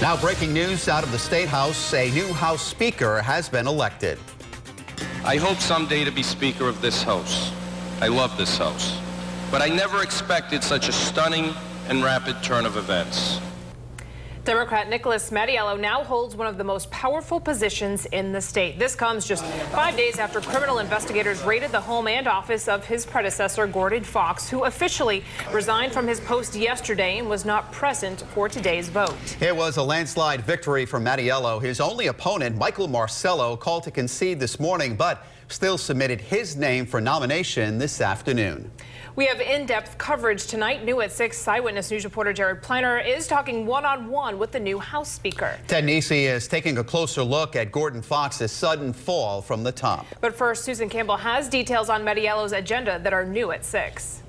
Now, breaking news out of the State House a new House Speaker has been elected. I hope someday to be Speaker of this House. I love this House. But I never expected such a stunning and rapid turn of events. Democrat Nicholas Mattiello now holds one of the most powerful positions in the state. This comes just five days after criminal investigators raided the home and office of his predecessor, Gordon Fox, who officially resigned from his post yesterday and was not present for today's vote. It was a landslide victory for Mattiello. His only opponent, Michael Marcello, called to concede this morning, but still submitted his name for nomination this afternoon. We have in-depth coverage tonight. New at 6, Eyewitness News reporter Jared Pliner is talking one-on-one -on -one with the new House Speaker. Ted Nesi is taking a closer look at Gordon Fox's sudden fall from the top. But first, Susan Campbell has details on Mattiello's agenda that are new at 6.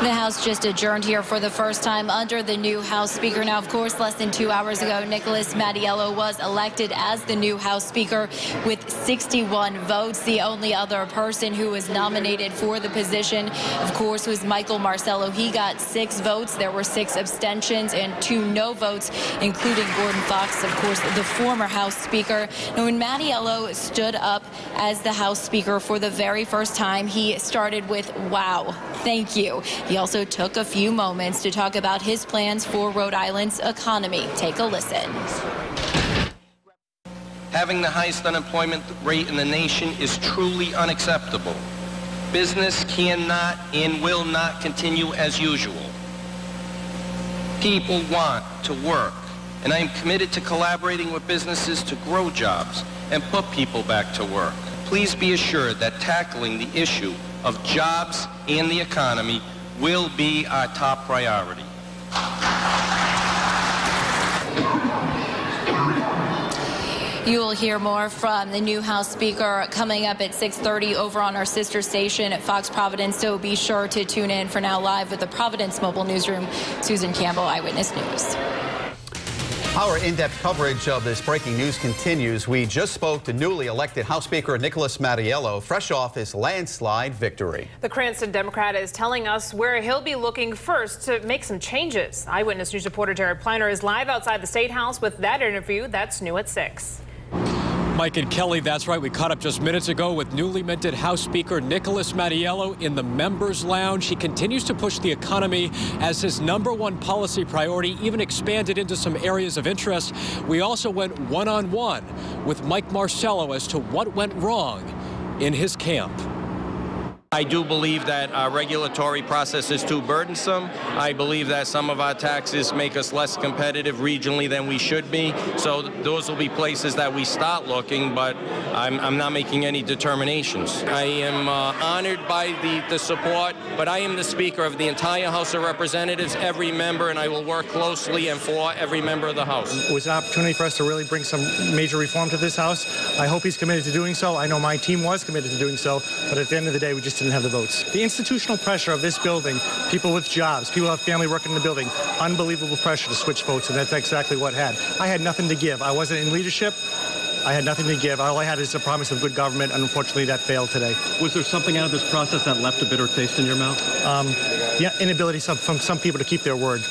The House just adjourned here for the first time under the new House Speaker. Now, of course, less than two hours ago, Nicholas Mattiello was elected as the new House Speaker with 61 votes. The only other person who was nominated for the position, of course, was Michael Marcello. He got six votes. There were six abstentions and two no votes, including Gordon Fox, of course, the former House Speaker. Now, when Mattiello stood up as the House Speaker for the very first time, he started with, wow, thank you. He also took a few moments to talk about his plans for Rhode Island's economy. Take a listen. Having the highest unemployment rate in the nation is truly unacceptable. Business cannot and will not continue as usual. People want to work, and I am committed to collaborating with businesses to grow jobs and put people back to work. Please be assured that tackling the issue of jobs and the economy will be our top priority. You will hear more from the new House Speaker coming up at 6:30 over on our sister station at Fox Providence. So be sure to tune in for now live with the Providence Mobile Newsroom. Susan Campbell, Eyewitness News. Our in-depth coverage of this breaking news continues. We just spoke to newly elected House Speaker Nicholas Mattiello, fresh off his landslide victory. The Cranston Democrat is telling us where he'll be looking first to make some changes. Eyewitness News reporter Jared Pliner is live outside the State House with that interview. That's new at 6. Mike and Kelly, that's right. We caught up just minutes ago with newly minted House Speaker Nicholas Mattiello in the members' lounge. He continues to push the economy as his number one policy priority, even expanded into some areas of interest. We also went one on one with Mike Marcello as to what went wrong in his camp. I do believe that our regulatory process is too burdensome. I believe that some of our taxes make us less competitive regionally than we should be. So those will be places that we start looking, but I'm, I'm not making any determinations. I am uh, honored by the, the support, but I am the Speaker of the entire House of Representatives, every member, and I will work closely and for every member of the House. It was an opportunity for us to really bring some major reform to this House. I hope he's committed to doing so. I know my team was committed to doing so, but at the end of the day, we just didn't have the votes. The institutional pressure of this building, people with jobs, people who have family working in the building, unbelievable pressure to switch votes, and that's exactly what had. I had nothing to give. I wasn't in leadership. I had nothing to give. All I had is a promise of good government, and unfortunately, that failed today. Was there something out of this process that left a bitter taste in your mouth? Um, the inability from some people to keep their word.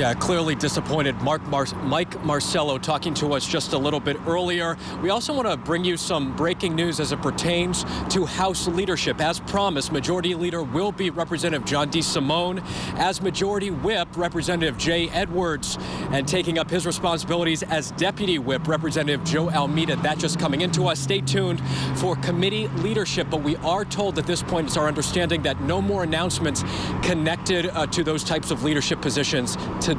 Yeah, clearly disappointed. Mark Mar Mike Marcello talking to us just a little bit earlier. We also want to bring you some breaking news as it pertains to House leadership. As promised, Majority Leader will be Representative John D. DeSimone. As Majority Whip, Representative Jay Edwards. And taking up his responsibilities as Deputy Whip, Representative Joe Almeida. That just coming into us. Stay tuned for committee leadership. But we are told at this point, it's our understanding that no more announcements connected uh, to those types of leadership positions today.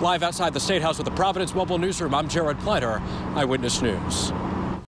Live outside the State House with the Providence Mobile Newsroom, I'm Jared Pliner, Eyewitness News.